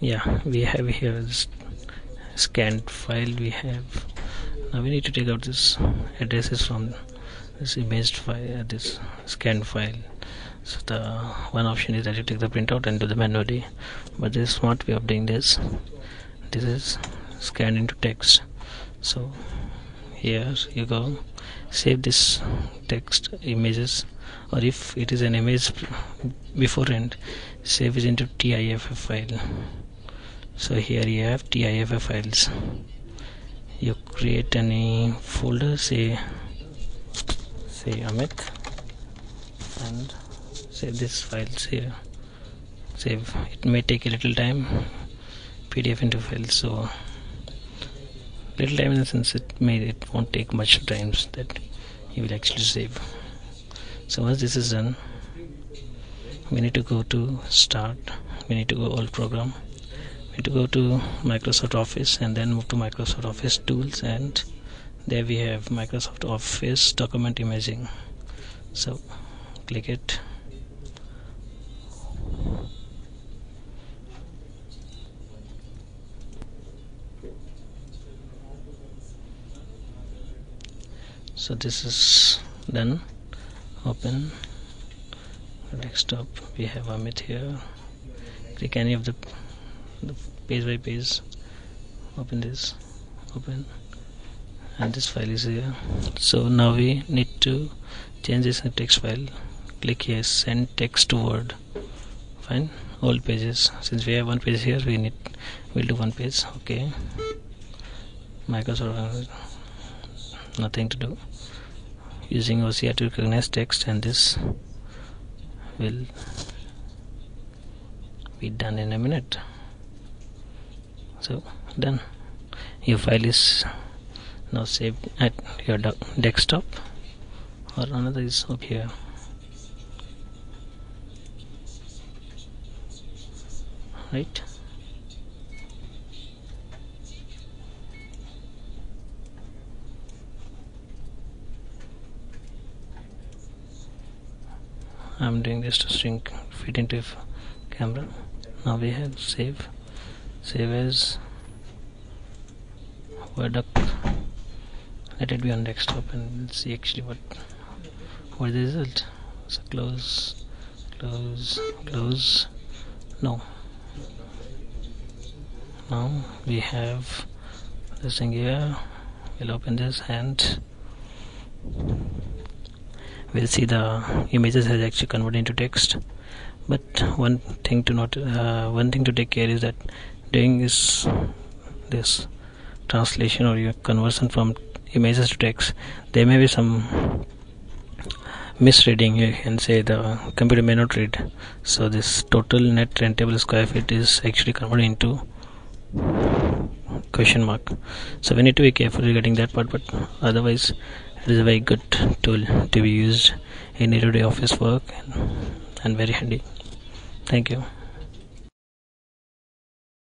yeah we have here this scanned file we have. Now we need to take out this addresses from this image file uh, this scanned file. So the one option is that you take the printout and do the manually but this smart way of doing this. This is scanned into text. So here you go. Save this text images. Or if it is an image beforehand save it into TIFF file so here you have TIFF files. You create any folder say say Amit and save this files here save. It may take a little time. PDF into files so little time in the sense it may it won't take much times that you will actually save. So once this is done we need to go to start. We need to go all program to go to Microsoft Office and then move to Microsoft Office tools and there we have Microsoft Office document imaging. So click it. So this is done. Open. Desktop. We have Amit here. Click any of the, the page by page open this open and this file is here. So now we need to change this text file. Click here send text to word. Fine all pages. Since we have one page here we need we'll do one page okay. Microsoft nothing to do. Using OCR to recognize text and this will be done in a minute so done your file is now saved at your desktop or another is up here. Right? I'm doing this to sync fit into camera. Now we have save save as word doc let it be on desktop and see actually what what is the result. So close close close. No. Now we have this thing here. We'll open this and we'll see the images has actually converted into text. But one thing to note uh, one thing to take care is that doing this this translation or your conversion from images to text. There may be some misreading you can say the computer may not read. So this total net rentable square feet is actually converted into question mark. So we need to be careful regarding that part but otherwise it is a very good tool to be used in day-to-day office work and very handy. Thank you